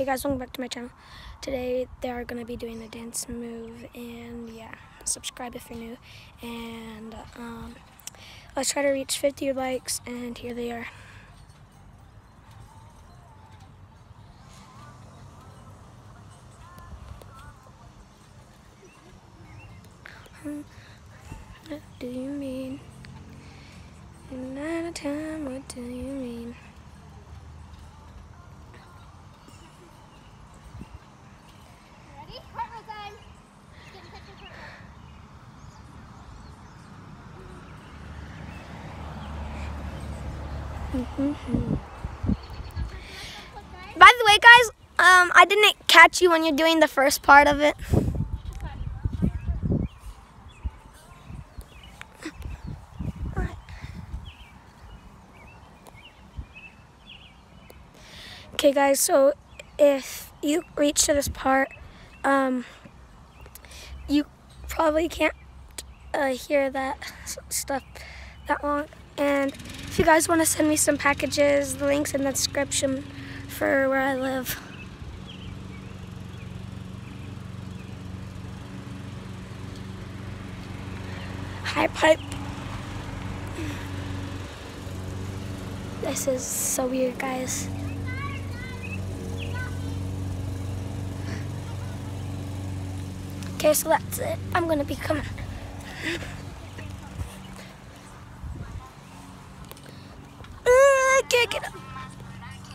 Hey guys, welcome back to my channel. Today they are going to be doing a dance move and yeah, subscribe if you're new. And um, let's try to reach 50 likes and here they are. What do you mean? In a time, what do you mean? Ready? Cartwheel time. Get in picture cartwheel. By the way, guys, um, I didn't catch you when you're doing the first part of it. Okay, guys, so if you reach to this part, um, you probably can't uh, hear that stuff that long. And if you guys want to send me some packages, the link's in the description for where I live. Hi, pipe. This is so weird, guys. Okay, so that's it. I'm gonna be coming. Uh, can't get up.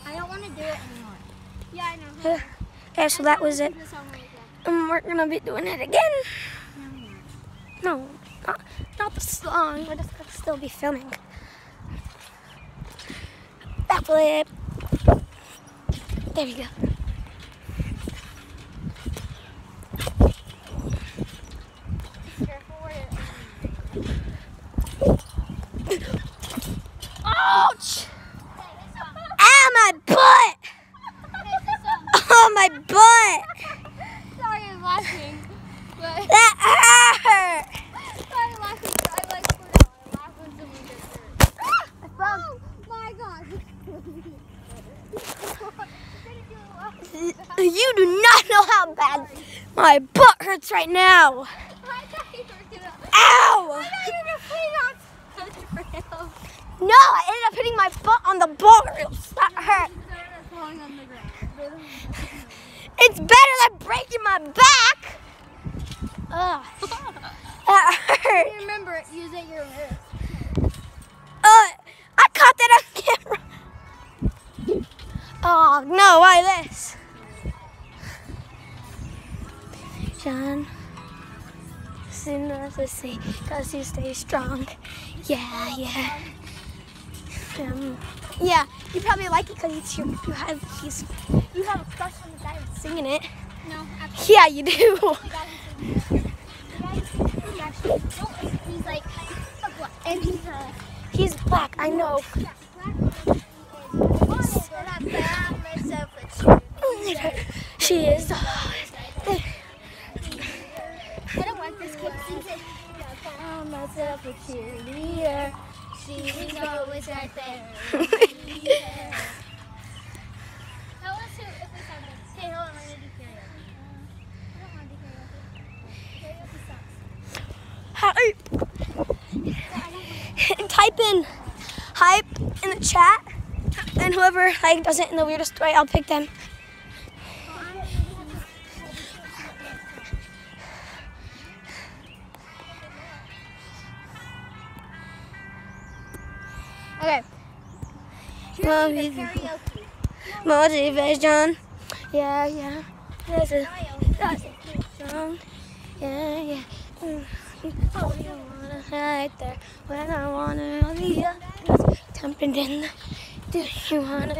I don't want to do it anymore. Yeah, I know. Okay, so that was it. The song right And we're gonna be doing it again. No, not, not the song. We're just gonna still be filming. Backflip. There we go. Careful where Ouch! Ow, my butt! Oh, my butt! Sorry, I'm laughing. But That hurt! sorry, I'm laughing. I like. I laugh when someone gets hurt. Oh my god. You do not know how bad my butt hurts right now. I thought you were gonna. Ow! I thought you were gonna play on No, I ended up hitting my butt on the bars. That hurt. My back. Ugh. That hurt. Remember, use it your wrist. Uh, I caught that on camera. Oh no, why this? John, soon as to see, cause you stay strong. Yeah, yeah. Um, yeah, you probably like it because it's your, you have he's, you have a crush on the guy that's singing it. No, Yeah, you do. the guy who's singing it. The guy who's singing it, he actually, no, he's like, black, and he's uh, He's black, I know. yeah, black. And he is, I found myself a cheerleader. She is. I don't want this kid sings it. I found myself a cheerleader. She's always right there. Tell us who, if we sound good. Okay, hold on, we're gonna do karaoke. I don't want Hype. Type in hype in the chat, and whoever like does it in the weirdest way, I'll pick them. Okay. Karaoke. Motivation. Yeah, yeah. There's a song. Yeah, yeah. Mm. Oh, you wanna hide there when I wanna be others. Jumping in the. Do you wanna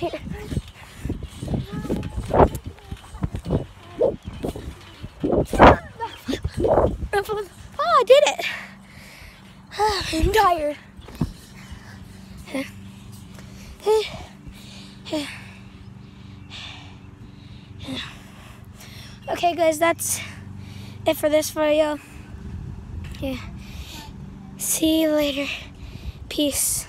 here. Oh, I did it. I'm tired. Okay, guys, that's it for this video. Yeah. See you later. Peace.